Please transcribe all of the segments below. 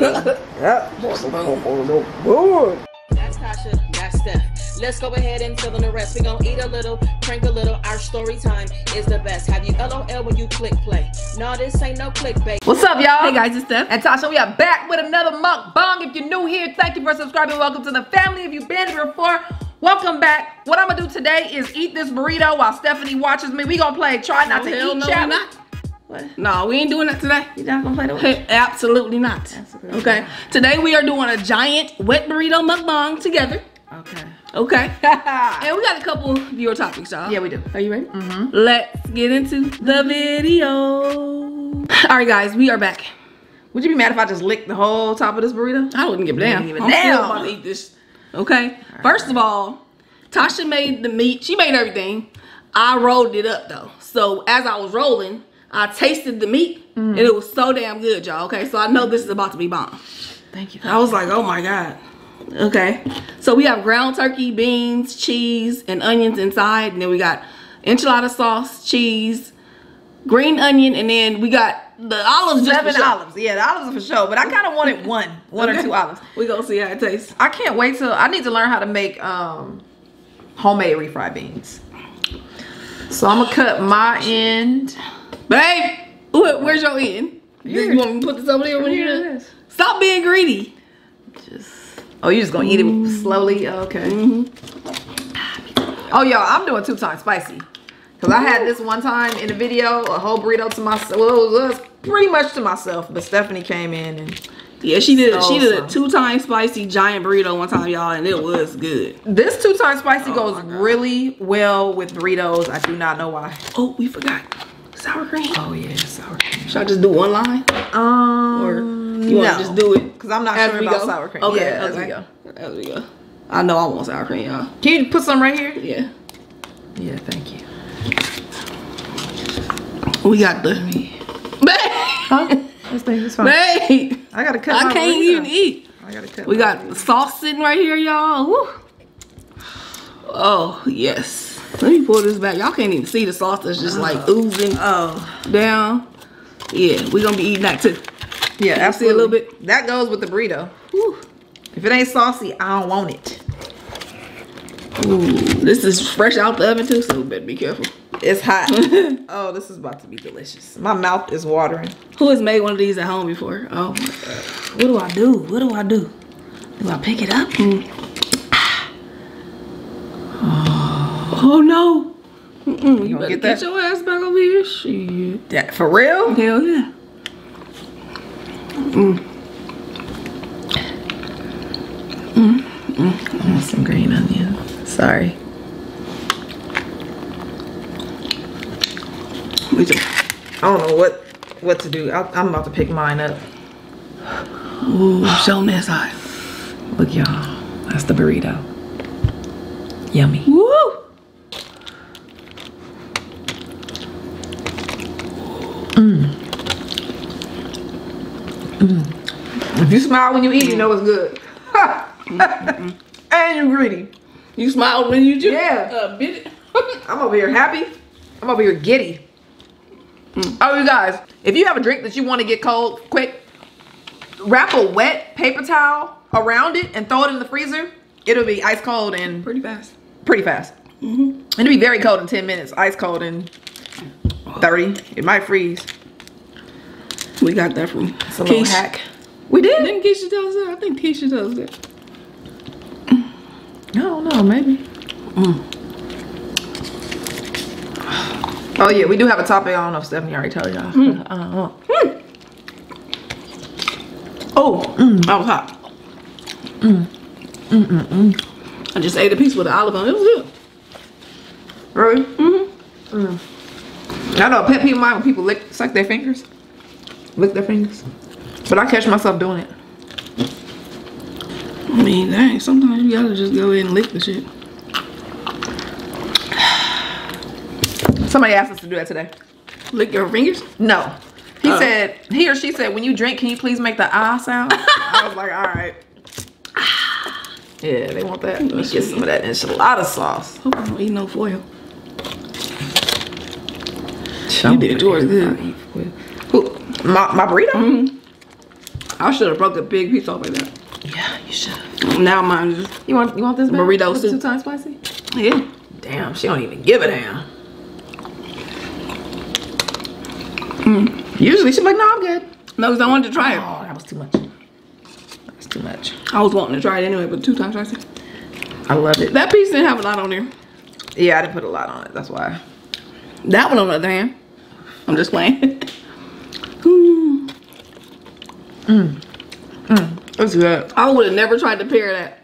Yep. That's Tasha, that's Steph. Let's go ahead and fill in the rest. We gonna eat a little, drink a little. Our story time is the best. Have you LOL when you click play? No, this ain't no clickbait. What's up, y'all? Hey guys, it's Steph. And Tasha, we are back with another mukbang. If you're new here, thank you for subscribing. Welcome to the family. If you've been here before, welcome back. What I'm gonna do today is eat this burrito while Stephanie watches me. We gonna play try not Oh, to hell eat no, challenge. What? No, we ain't doing that today. You're not gonna play the Absolutely not. Absolutely Okay. not. Today we are doing a giant wet burrito mukbang together. Okay. Okay. And we got a couple of viewer topics, y'all. Yeah, we do. Are you ready? Mm-hmm. Let's get into the video. All right, guys, we are back. Would you be mad if I just licked the whole top of this burrito? I wouldn't give a damn. Give a I'm damn. still about to eat this. Okay. First of all, Tasha made the meat. She made everything. I rolled it up though. So as I was rolling, I tasted the meat and it was so damn good, y'all. Okay. So I know this is about to be bomb. Thank you. I was like, oh my God. Okay. So we have ground turkey, beans, cheese, and onions inside. And then we got enchilada sauce, cheese, green onion, and then we got the olives just Seven for show. olives. Yeah, the olives are for sure. But I kind of wanted one, one or two olives. We gonna see how it tastes. I can't wait till I need to learn how to make um homemade refried beans. So I'm gonna cut my end. Babe, wh- where's your end? Here. You want me to put this over there when it. Stop being greedy. Just oh, you're just gonna eat it mm-hmm. slowly? Oh, okay. Mm-hmm. Oh, y'all, I'm doing two times spicy. Cause I had this one time in a video, a whole burrito to myself. Well, it was, pretty much to myself, but Stephanie came in and Yeah, she did. she did a two time spicy giant burrito one time, y'all, and it was good. this two times spicy Oh goes really well with burritos. I do not know why. Oh, we forgot sour cream. Oh yeah, sour cream. Should I just do one line, Um, or you want to just do it Because I'm not as sure about go? sour cream. Okay, yeah, okay. we go. As we go. I know I want sour cream, y'all. Can you put some right here? Yeah, Yeah, thank you. we got the. Babe, This thing is fine. babe, I gotta cut. I my can't burrito. even eat. I gotta cut. We my got the sauce sitting right here, y'all. Oh, yes. Let me pull this back. Y'all can't even see the sauce that's just like oozing Oh, down. Yeah, we gonna be eating that too. yeah, You see a little bit? That goes with the burrito. Woo. If it ain't saucy, I don't want it. Ooh, this is fresh out the oven too, so we better be careful. It's hot. oh, this is about to be delicious. My mouth is watering. Who has made one of these at home before? Oh, my God. what do I do? What do I do? Do I pick it up? Mm. Oh no! Mm-mm, you gonna better get get, your ass back over here. Shit. That for real? Hell yeah. I want some green onion. Sorry. We just, I don't know what what to do. I, I'm about to pick mine up. ooh, show me that side. Look, y'all. That's the burrito. Yummy. Woo! If you smile when you eat, you know it's good. and you're greedy. You smiled when you just Yeah. uh, bit. I'm over here happy. I'm over here giddy. Oh, you guys, if you have a drink that you want to get cold quick, wrap a wet paper towel around it and throw it in the freezer. It'll be ice cold and Pretty fast. pretty fast. It'll be very cold in 10 minutes, ice cold in 30. It might freeze. We got that from It's a little hack. We did? Didn't Keisha tell us that? I think Keisha tells us that. I don't know, maybe. Oh yeah, we do have a topic. I don't know if Stephanie already told y'all. Mm. I don't know. Mm. Oh, mm, that was hot. I just ate a piece with the olive on it. It was good. Really? Mm-hmm. I know a pet peeve of mine when people lick, suck their fingers, lick their fingers. But I catch myself doing it. I mean, dang, sometimes you gotta just go ahead and lick the shit. Somebody asked us to do that today. Lick your fingers? No. He Oh. said, he or she said, when you drink, can you please make the ah sound? I was like, all right. Yeah, they want that. Let me get some of that enchilada sauce. Hope I don't eat no foil. You did yours good. Who? My, my burrito? Mm-hmm. I should have broke a big piece off of that. Yeah, you should. Now mine is You want you want this? Burrito soup. two times spicy? yeah. Damn, she don't even give a damn. Usually she's like, no, I'm good. No, because I wanted to try it. Oh, that was too much. That's too much. I was wanting to try it anyway, but two times spicy. I love it. That piece didn't have a lot on there. Yeah, I didn't put a lot on it. That's why. That one on the other hand, I'm just playing. Hmm. That's good. I would have never tried to pair that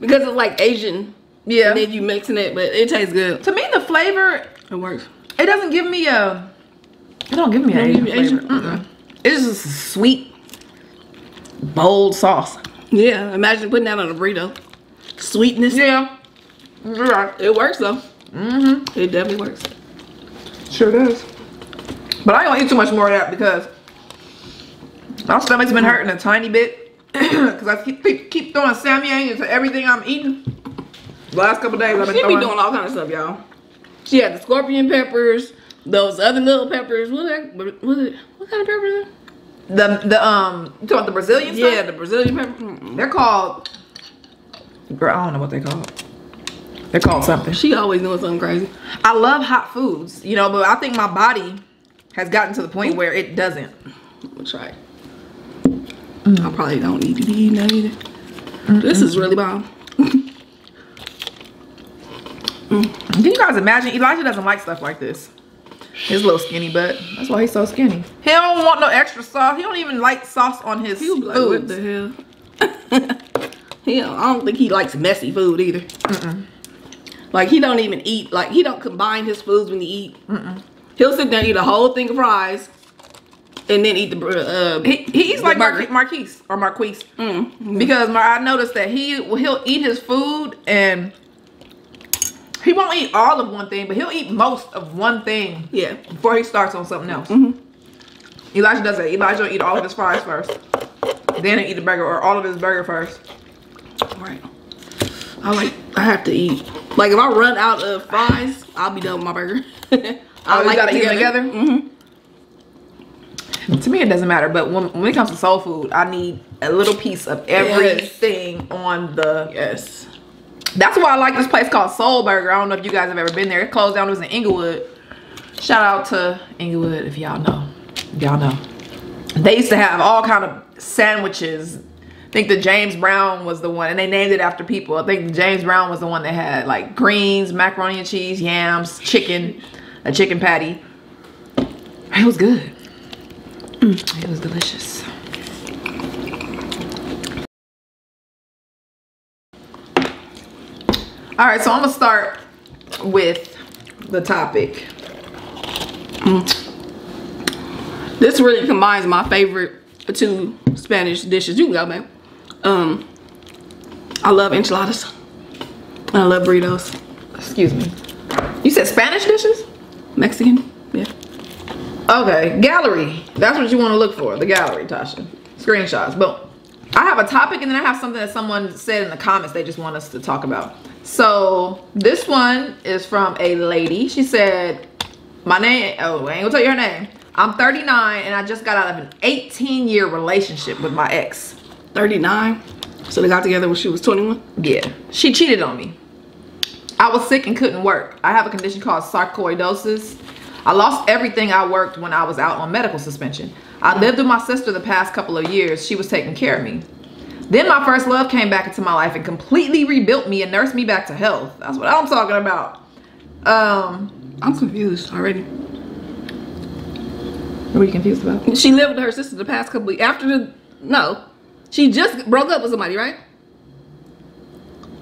because it's like Asian. Yeah. And then you mixing it, but it tastes good. To me, the flavor It works. it doesn't give me a. It don't give me an Asian, Asian? flavor. Mm-mm. It's just a sweet, bold sauce. Yeah. Imagine putting that on a burrito. Sweetness. Yeah, right. It works though. Mm-hmm. It definitely works. Sure does. But I don't eat too much more of that because my stomach's been hurting a tiny bit because I keep, keep, keep throwing Samyang into everything I'm eating. The last couple days I've been She be throwing. doing all kind of stuff, y'all. She had the scorpion peppers, those other little peppers. What that? What it? What kind of peppers? the the um you talking about the Brazilian Yeah, stuff? the Brazilian pepper. They're called. Girl, I don't know what they called. They're called something. She always doing something crazy. I love hot foods, you know, but I think my body has gotten to the point where it doesn't. Gonna try it. I probably don't need to be eating that either. This is really bomb. Mm. Can you guys imagine? Elijah doesn't like stuff like this. His little skinny butt. That's why he's so skinny. He don't want no extra sauce. He don't even like sauce on his was like, what the hell? he don't, I don't think he likes messy food either. Like he don't even eat. Like he don't combine his foods when he eat. He'll sit there and eat a whole thing of fries, and then eat the uh, He, he eats the like burger. Marquise, or Marquise Mm. because Mar- I noticed that he he'll eat his food and he won't eat all of one thing, but he'll eat most of one thing Yeah. before he starts on something else. Mm-hmm. Elijah does that. Elijah will eat all of his fries first, then he'll eat the burger or all of his burger first. Right. I like. I have to eat. Like if I run out of fries, I'll be done with my burger. I Oh, you gotta eat them together? hmm To me, it doesn't matter. But when, when it comes to soul food, I need a little piece of everything on the. Yes. That's why I like this place called Soul Burger. I don't know if you guys have ever been there. It closed down. It was in Inglewood. Shout out to Inglewood if y'all know. Y'all know. They used to have all kind of sandwiches. I think the James Brown was the one, and they named it after people. I think James Brown was the one that had like greens, macaroni and cheese, yams, chicken, a chicken patty. It was good. Mm, It was delicious. All right, so I'm gonna start with the topic. This really combines my favorite two Spanish dishes. You can go, man. Um, I love enchiladas. I love burritos. Excuse me. You said Spanish dishes? Mexican. Yeah. Okay, gallery. That's what you want to look for. The gallery, Tasha. Screenshots. Boom. I have a topic and then I have something that someone said in the comments they just want us to talk about. So this one is from a lady. She said, My name, oh, I ain't gonna tell you her name. I'm 39 and I just got out of an 18 year relationship with my ex. 39. So they got together when she was 21. Yeah, she cheated on me. I was sick and couldn't work. I have a condition called sarcoidosis. I lost everything I worked when I was out on medical suspension. I lived with my sister the past couple of years. She was taking care of me. Then my first love came back into my life and completely rebuilt me and nursed me back to health. That's what I'm talking about. Um, I'm confused already. what are you confused about? She lived with her sister the past couple weeks. After the, no. She just broke up with somebody, right?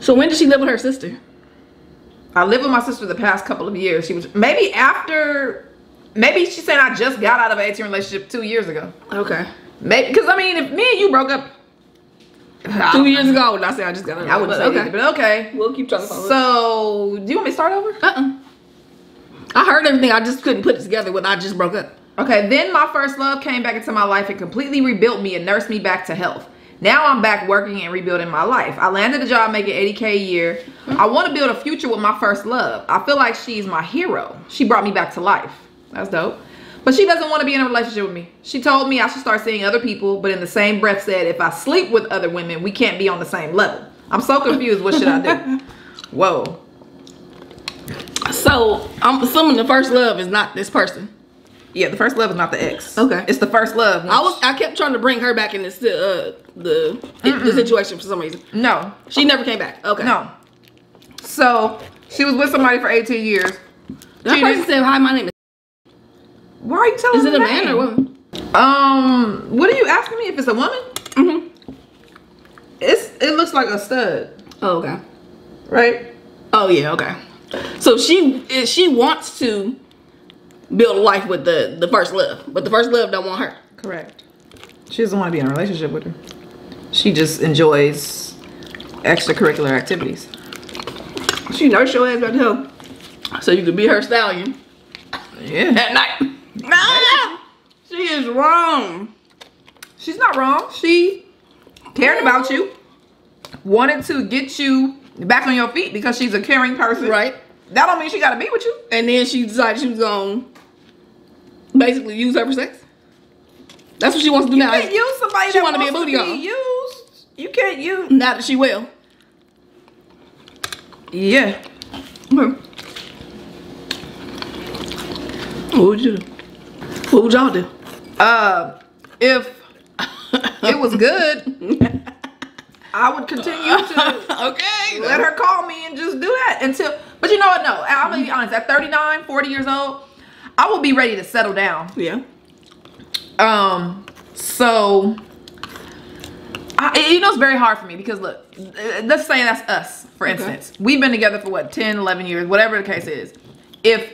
So when did she live with her sister? I lived with my sister the past couple of years. She was maybe after, maybe she's saying I just got out of an 18 relationship two years ago. Okay. Maybe because I mean, if me and you broke up Two years ago, I would not say I just got out. I wouldn't say okay. okay. but okay. We'll keep trying. So, do you want me to start over? uh-uh. I heard everything. I just couldn't put it together when I just broke up. Okay, then my first love came back into my life and completely rebuilt me and nursed me back to health. Now I'm back working and rebuilding my life. I landed a job making 80K a year. I want to build a future with my first love. I feel like she's my hero. She brought me back to life. That's dope. But she doesn't want to be in a relationship with me. She told me I should start seeing other people, but in the same breath said if I sleep with other women, we can't be on the same level. I'm so confused. What should I do? Whoa. So I'm assuming the first love is not this person. Yeah, the first love is not the ex. Okay. It's the first love. I was I kept trying to bring her back in this uh the the situation for some reason. no, She never came back. Okay. no. So she was with somebody for 18 years. That She person said hi. My name is. Why are you telling me? Is it a the man name? or woman? Um, what are you asking me? If it's a woman? Mm-hmm. It's it looks like a stud, Oh, okay. right? Oh yeah. Okay. So she she wants to build a life with the the first love, but the first love don't want her. Correct. She doesn't want to be in a relationship with her. She just enjoys extracurricular activities. She nurse your ass back home, so you could be her stallion Yeah. at night. Ah, she is wrong. She's not wrong. She cared about you, wanted to get you back on your feet because she's a caring person. Right. That don't mean she got to be with you. And then she decided she was gonna basically use her for sex. That's what she wants to do You now. can't use somebody She that wanna be a booty to be used. You can't use. Now that she will. Yeah. Okay. What would you do? What would y'all do? Uh, if it was good, I would continue to okay. let her call me and just do that until. But you know what? No, I'm gonna be honest. At 39, 40 years old, I will be ready to settle down. Yeah. Um, so I, you know, it's very hard for me because look, let's say that's us, for Okay. instance. We've been together for what, 10, 11 years, whatever the case is. If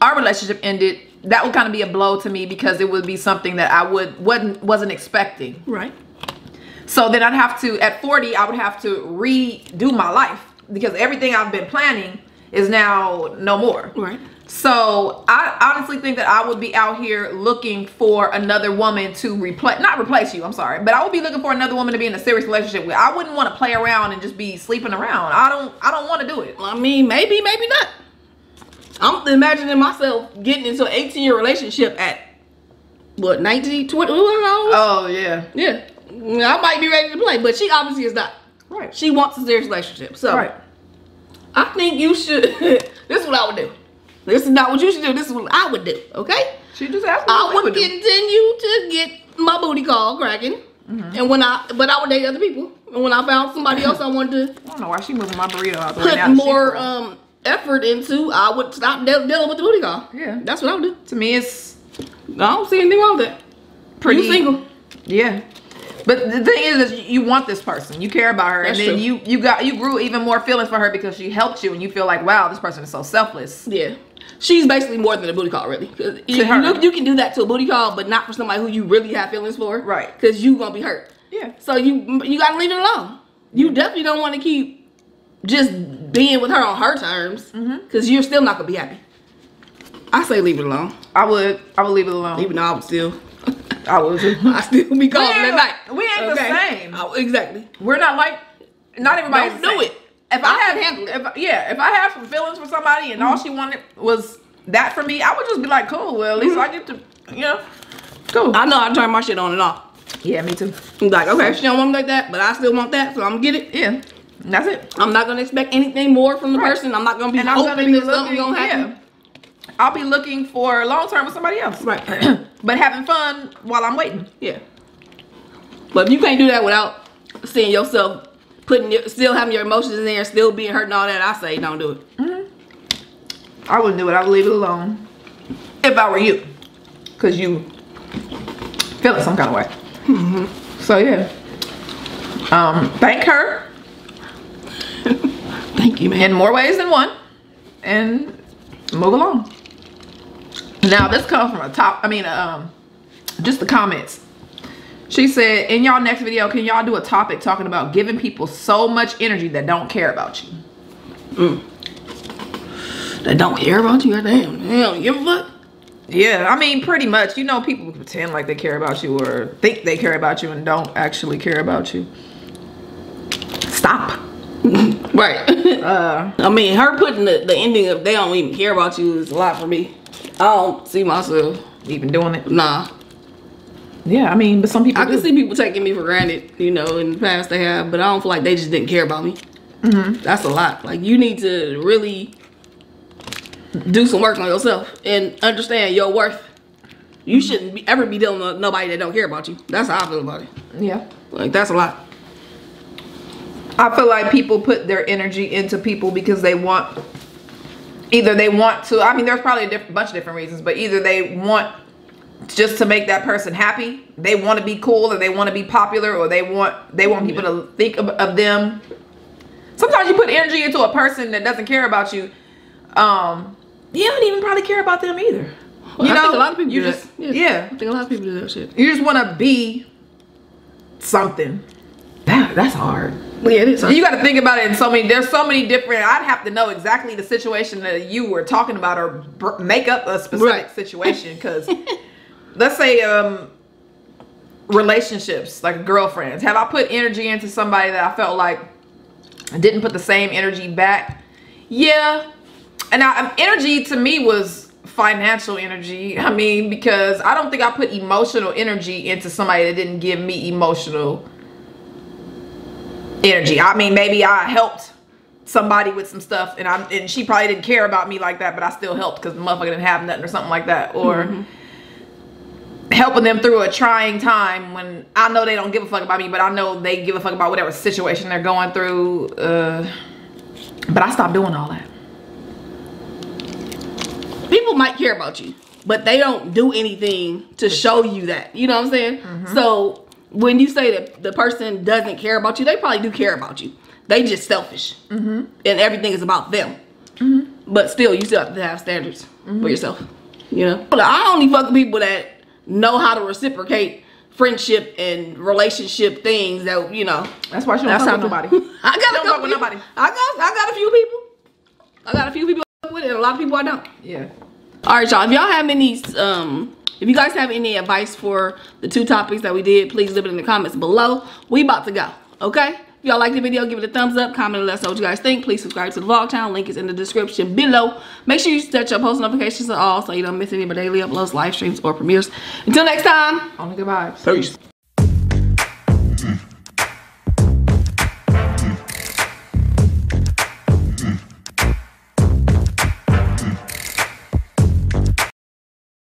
our relationship ended, that would kind of be a blow to me because it would be something that I would wasn't wasn't expecting. Right. So then I'd have to at 40, I would have to redo my life because everything I've been planning is now no more. Right. So I honestly think that I would be out here looking for another woman to replace, not replace you. I'm sorry, but I would be looking for another woman to be in a serious relationship with. I wouldn't want to play around and just be sleeping around. I don't. I don't want to do it. I mean, maybe, maybe not. I'm imagining myself getting into an 18 year relationship at what 19, 20. What, Oh yeah. yeah. I might be ready to play, but she obviously is not. Right. She wants a serious relationship. So Right. I think you should. this is what I would do. This is not what you should do. This is what I would do. Okay. She just asked me. I would would do. continue to get my booty call cracking, and when I, but I would date other people. And when I found somebody else I wanted to I don't know why she moving my burrito out the way put now. that she more um effort into, I would stop de- dealing with the booty call. Yeah. that's what I would do. to me, it's I don't see anything wrong with that. pretty You single? Yeah. But the thing is, is you want this person. You care about her, That's and then true. you you got you grew even more feelings for her because she helped you, and you feel like, wow, this person is so selfless. Yeah. She's basically more than a booty call, really. 'Cause You, her. you, you can do that to a booty call, but not for somebody who you really have feelings for. Right. Because you gonna be hurt. Yeah. So you you gotta leave it alone. You definitely don't want to keep just being with her on her terms, mm-hmm. because you're still not gonna be happy. I say leave it alone, I would I would leave it alone. even though I would still, I too. I still be calling at night. we ain't the same. I- exactly. We're not like not everybody. Don't do it. If I I, had handle if yeah, if I had some feelings for somebody and all mm-hmm. she wanted was that for me, I would just be like, cool. Well, at least mm-hmm. I get to, you know, cool. I know I turn my shit on and off. yeah, me too. I'm like, okay, she don't want me like that, but I still want that, so I'm gonna get it. Yeah, that's it. I'm not gonna expect anything more from the Right. person. I'm not gonna be And hoping that something looking. gonna happen. Yeah, I'll be looking for long term with somebody else. Right. but having fun while I'm waiting. Yeah. But if you can't do that without seeing yourself putting your, still having your emotions in there, still being hurt and all that, I say don't do it. I wouldn't do it. I would leave it alone. If I were you, cause you feel it some kind of way. Mm-hmm. So yeah. Um, thank her Thank you, man. in more ways than one, and move along. Now this comes from a top. I mean, um, just the comments. She said, in y'all next video, can y'all do a topic talking about giving people so much energy that don't care about you? Mm. They don't care about you, Damn, don't give a fuck. Yeah, I mean, pretty much. You know, people pretend like they care about you or think they care about you and don't actually care about you. Stop. Right. Uh, I mean, her putting the, the ending of they don't even care about you is a lot for me. I don't see myself even doing it. Nah. Yeah, I mean, but some people I can see people taking me for granted, you know, in the past they have, but I don't feel like they just didn't care about me. Mm-hmm. That's a lot. Like you need to really do some work on yourself and understand your worth. You shouldn't be, ever be dealing with nobody that don't care about you. That's how I feel about it. Yeah. Like that's a lot. I feel like people put their energy into people because they want either they want to I mean there's probably a diff- bunch of different reasons but either they want just to make that person happy they want to be cool or they want to be popular or they want they want people to think of, of them. Sometimes you put energy into a person that doesn't care about you um you don't even probably care about them either. You I know think a lot of people you do just that. yeah. I think a lot of people do that shit. you just want to be something. That that's hard. Well, yeah, it is. you got to think about it in so many. There's so many different. I'd have to know exactly the situation that you were talking about, or br- make up a specific Right. situation. Because let's say um, relationships, like girlfriends. Have I put energy into somebody that I felt like I didn't put the same energy back? Yeah, and I, um, energy to me was financial energy. I mean, because I don't think I put emotional energy into somebody that didn't give me emotional energy. I mean, maybe I helped somebody with some stuff, and I'm and she probably didn't care about me like that, but I still helped because the motherfucker didn't have nothing or something like that, or helping them through a trying time when I know they don't give a fuck about me, but I know they give a fuck about whatever situation they're going through. Uh, but I stopped doing all that. people might care about you, but they don't do anything to show you that. You know what I'm saying? Mm-hmm. So when you say that the person doesn't care about you, they probably do care about you. They just selfish, Mm-hmm. and everything is about them. But still, you still have to have standards Mm-hmm. for yourself. You know, but I only fuck with people that know how to reciprocate friendship and relationship things. That you know, That's why she don't fuck with nobody. I got Don't a fuck with nobody. I got I got a few people. I got a few people with it, and a lot of people I don't. Yeah. All right, y'all. If y'all have any, um, if you guys have any advice for the two topics that we did, please leave it in the comments below. We about to go. Okay. If y'all like the video, give it a thumbs up. Comment and let us know what you guys think. Please subscribe to the vlog channel. Link is in the description below. Make sure you set your post notifications to all so you don't miss any of my daily uploads, live streams, or premieres. Until next time. Only good vibes. Peace.